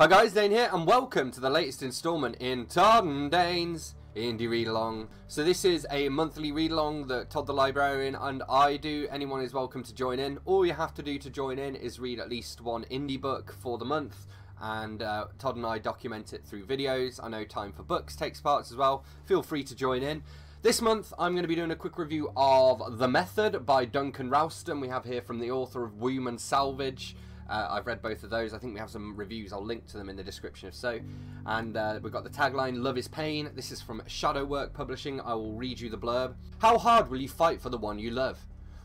Hi guys, Dane here, and welcome to the latest instalment in Todd and Dane's Indie Read Along. So this is a monthly read along that Todd the Librarian and I do. Anyone is welcome to join in. All you have to do to join in is read at least one indie book for the month, and uh, Todd and I document it through videos. I know Time for Books takes parts as well. Feel free to join in. This month, I'm going to be doing a quick review of The Method by Duncan Ralston. We have here from the author of Woom and Salvage. Uh, I've read both of those. I think we have some reviews. I'll link to them in the description if so. And uh, we've got the tagline, Love is Pain. This is from Shadowwork Publishing. I will read you the blurb. How hard will you fight for the one you love?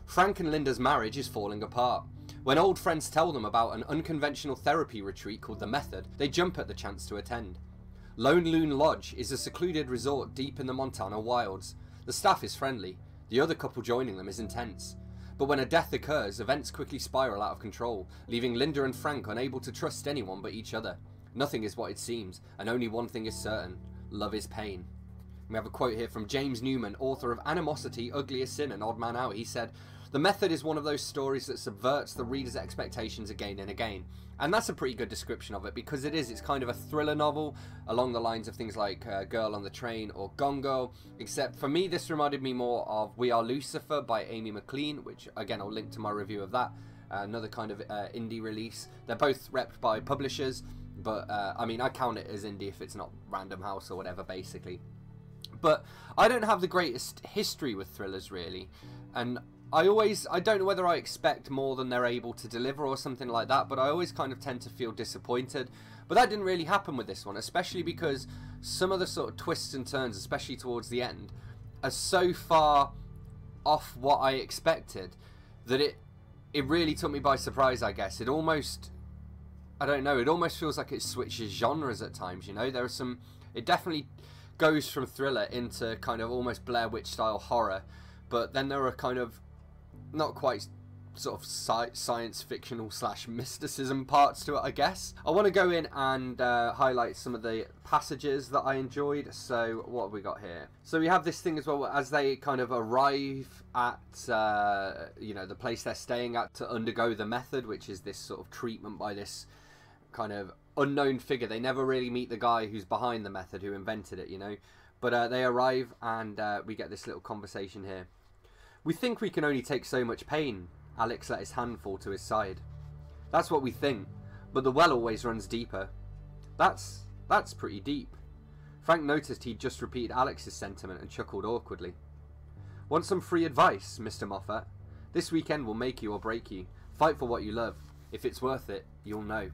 Frank and Linda's marriage is falling apart. When old friends tell them about an unconventional therapy retreat called The Method, they jump at the chance to attend. Lone Loon Lodge is a secluded resort deep in the Montana wilds. The staff is friendly. The other couple joining them is intense. But when a death occurs, events quickly spiral out of control, leaving Linda and Frank unable to trust anyone but each other. Nothing is what it seems, and only one thing is certain love is pain. We have a quote here from James Newman, author of Animosity, Ugliest Sin, and Odd Man Out. He said, the method is one of those stories that subverts the reader's expectations again and again. And that's a pretty good description of it because it is. It's kind of a thriller novel along the lines of things like uh, Girl on the Train or Gone Girl. Except for me, this reminded me more of We Are Lucifer by Amy McLean, which again, I'll link to my review of that. Uh, another kind of uh, indie release. They're both repped by publishers, but uh, I mean, I count it as indie if it's not Random House or whatever, basically. But I don't have the greatest history with thrillers, really. And I always, I don't know whether I expect more than they're able to deliver or something like that, but I always kind of tend to feel disappointed. But that didn't really happen with this one, especially because some of the sort of twists and turns, especially towards the end, are so far off what I expected that it it really took me by surprise, I guess. It almost I don't know, it almost feels like it switches genres at times, you know? There are some it definitely goes from thriller into kind of almost Blair Witch style horror, but then there are kind of not quite sort of sci science fictional slash mysticism parts to it, I guess. I want to go in and uh, highlight some of the passages that I enjoyed. So, what have we got here? So, we have this thing as well as they kind of arrive at, uh, you know, the place they're staying at to undergo the method, which is this sort of treatment by this kind of unknown figure. They never really meet the guy who's behind the method, who invented it, you know. But uh, they arrive and uh, we get this little conversation here. We think we can only take so much pain. Alex let his hand fall to his side. That's what we think, but the well always runs deeper. That's that's pretty deep. Frank noticed he'd just repeated Alex's sentiment and chuckled awkwardly. Want some free advice, Mr. Moffat? This weekend will make you or break you. Fight for what you love. If it's worth it, you'll know.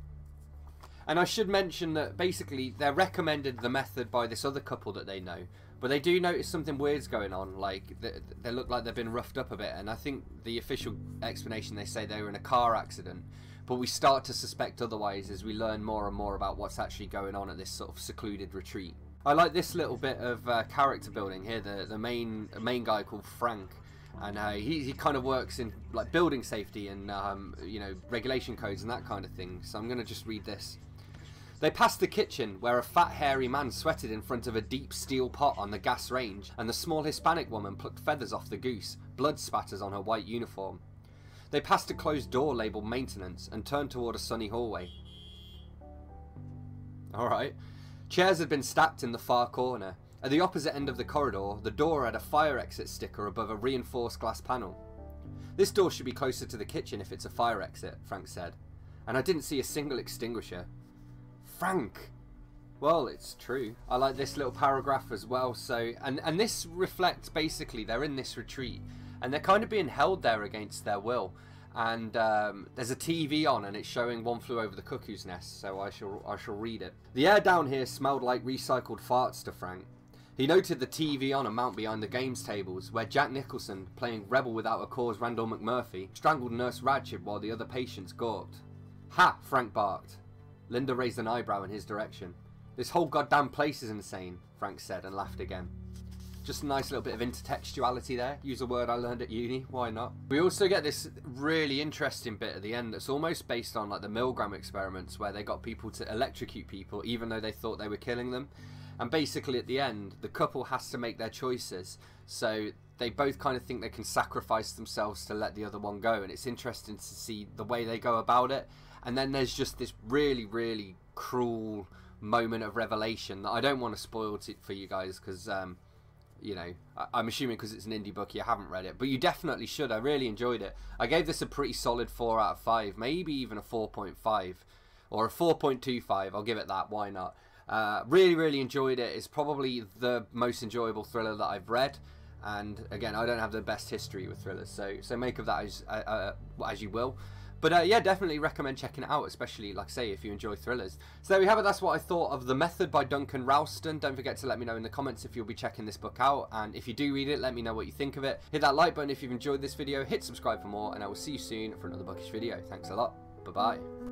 And I should mention that basically they're recommended the method by this other couple that they know, but they do notice something weird's going on. Like they, they, look like they've been roughed up a bit, and I think the official explanation they say they were in a car accident. But we start to suspect otherwise as we learn more and more about what's actually going on at this sort of secluded retreat. I like this little bit of uh, character building here. The the main main guy called Frank, and uh, he he kind of works in like building safety and um, you know regulation codes and that kind of thing. So I'm gonna just read this. They passed the kitchen, where a fat hairy man sweated in front of a deep steel pot on the gas range, and the small Hispanic woman plucked feathers off the goose, blood spatters on her white uniform. They passed a closed door labelled maintenance and turned toward a sunny hallway. Alright. Chairs had been stacked in the far corner. At the opposite end of the corridor, the door had a fire exit sticker above a reinforced glass panel. This door should be closer to the kitchen if it's a fire exit, Frank said. And I didn't see a single extinguisher. Frank. Well, it's true. I like this little paragraph as well. So, and and this reflects basically they're in this retreat and they're kind of being held there against their will. And um, there's a TV on, and it's showing One Flew Over the Cuckoo's Nest. So I shall I shall read it. The air down here smelled like recycled farts to Frank. He noted the TV on a mount behind the games tables, where Jack Nicholson, playing Rebel Without a Cause Randall McMurphy, strangled Nurse Ratched while the other patients gawped. Ha! Frank barked. Linda raised an eyebrow in his direction. This whole goddamn place is insane, Frank said and laughed again. Just a nice little bit of intertextuality there. Use a word I learned at uni, why not? We also get this really interesting bit at the end that's almost based on like the Milgram experiments where they got people to electrocute people even though they thought they were killing them. And basically at the end, the couple has to make their choices. So they both kind of think they can sacrifice themselves to let the other one go. And it's interesting to see the way they go about it and then there's just this really really cruel moment of revelation that I don't want to spoil it for you guys because um, you know I- am assuming because it's an indie book you haven't read it, but you definitely should. I really enjoyed it. I gave this a pretty solid four out of five, maybe even a four point five or a four point two five. I'll give it that. Why not? Uh, really, really enjoyed it. It's probably the most enjoyable thriller that I've read. And again, I don't have the best history with thrillers, so so make of that as uh, uh, as you will. But uh, yeah, definitely recommend checking it out, especially, like I say, if you enjoy thrillers. So there we have it. That's what I thought of The Method by Duncan Ralston. Don't forget to let me know in the comments if you'll be checking this book out. And if you do read it, let me know what you think of it. Hit that like button if you've enjoyed this video. Hit subscribe for more. And I will see you soon for another bookish video. Thanks a lot. Bye-bye.